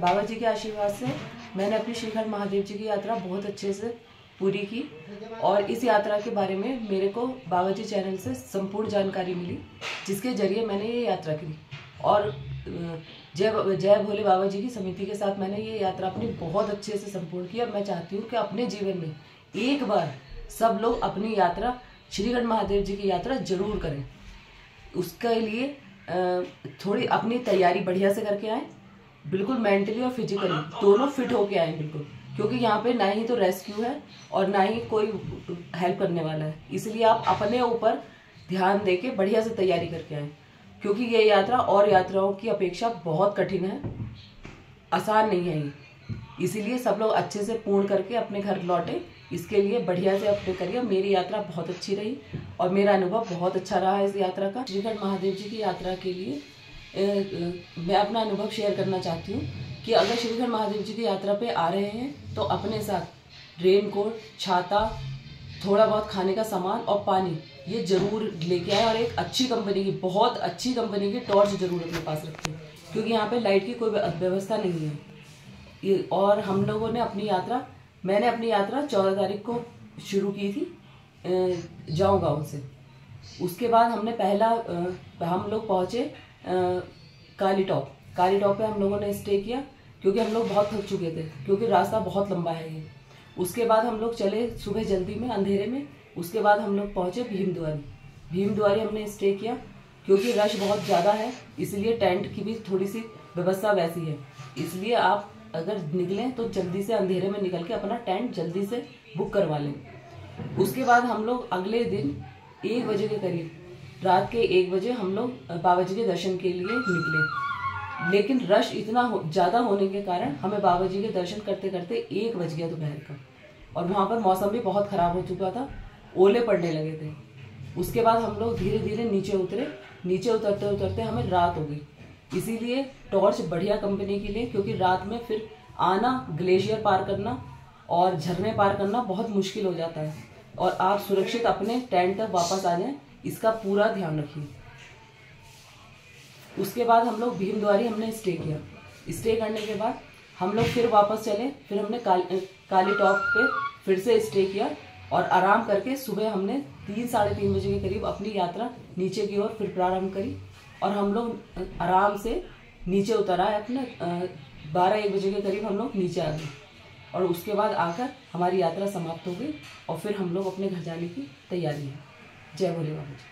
बाबा जी के आशीर्वाद से मैंने अपनी श्रीखंड महादेव जी की यात्रा बहुत अच्छे से पूरी की और इस यात्रा के बारे में मेरे को बाबा जी चैनल से संपूर्ण जानकारी मिली, जिसके ज़रिए मैंने ये यात्रा की। और जय जय भोले बाबा जी की समिति के साथ मैंने ये यात्रा अपनी बहुत अच्छे से संपूर्ण की। और मैं चाहती हूँ कि अपने जीवन में एक बार सब लोग अपनी यात्रा श्रीगढ़ महादेव जी की यात्रा ज़रूर करें। उसके लिए थोड़ी अपनी तैयारी बढ़िया से करके आए। बिल्कुल मेंटली और फिजिकली दोनों फिट होके आए बिल्कुल। क्योंकि यहाँ पे ना ही तो रेस्क्यू है और ना ही कोई हेल्प करने वाला है। इसलिए आप अपने ऊपर ध्यान दे के बढ़िया से तैयारी करके आए। क्योंकि ये यात्रा और यात्राओं की अपेक्षा बहुत कठिन है। आसान नहीं है ये। इसीलिए सब लोग अच्छे से पूर्ण करके अपने घर लौटे। इसके लिए बढ़िया से अपने करिए मेरी यात्रा बहुत अच्छी रही और मेरा अनुभव बहुत अच्छा रहा है इस यात्रा का। श्रीगढ़ महादेव जी की यात्रा के लिए मैं अपना अनुभव शेयर करना चाहती हूँ कि अगर श्रीगढ़ महादेव जी की यात्रा पे आ रहे हैं तो अपने साथ रेन कोट छाता, थोड़ा बहुत खाने का सामान और पानी, ये ज़रूर लेके आए और एक अच्छी कंपनी की, बहुत अच्छी कंपनी की टॉर्च ज़रूर अपने पास रखें क्योंकि यहाँ पे लाइट की कोई व्यवस्था नहीं है। और हम लोगों ने अपनी यात्रा, मैंने अपनी यात्रा चौदह तारीख को शुरू की थी जाऊँ गाँव से उसके बाद हमने पहला हम लोग पहुँचे काली टॉप। काली टॉप पे हम लोगों ने स्टे किया, क्योंकि हम लोग बहुत थक चुके थे, क्योंकि रास्ता बहुत लंबा है ये। उसके बाद हम लोग चले सुबह जल्दी में, अंधेरे में। उसके बाद हम लोग पहुँचे भीम द्वारी। भीम द्वारी हमने स्टे किया, क्योंकि रश बहुत ज़्यादा है, इसलिए टेंट की भी थोड़ी सी व्यवस्था वैसी है। इसलिए आप अगर निकलें तो जल्दी से अंधेरे में निकल के अपना टेंट जल्दी से बुक करवा लें। उसके बाद हम लोग अगले दिन एक बजे के करीब रात के एक बजे हम लोग बाबा जी के दर्शन के लिए निकले। लेकिन रश इतना हो, ज़्यादा होने के कारण हमें बाबा जी के दर्शन करते करते एक बज गया दोपहर का। और वहाँ पर मौसम भी बहुत ख़राब हो चुका था ओले पड़ने लगे थे। उसके बाद हम लोग धीरे धीरे नीचे उतरे। नीचे उतरते उतरते हमें रात हो गई। इसीलिए टॉर्च बढ़िया कंपनी की लिए क्योंकि रात में फिर आना ग्लेशियर पार करना और झरने पार करना बहुत मुश्किल हो जाता है। और आप सुरक्षित अपने टेंट तक वापस आ जाएँ। इसका पूरा ध्यान रखिए। उसके बाद हम लोग भीम द्वारी हमने स्टे किया। स्टे करने के बाद हम लोग फिर वापस चले फिर हमने काल, काली टॉप पे फिर से स्टे किया और आराम करके सुबह हमने तीन साढ़े तीन बजे के करीब अपनी यात्रा नीचे की ओर फिर प्रारंभ करी और हम लोग आराम से नीचे उतर आए अपने बारह एक बजे के करीब हम लोग नीचे आ गए। और उसके बाद आकर हमारी यात्रा समाप्त हो गई और फिर हम लोग अपने घर जाने की तैयारी है जय भोले बाबू जी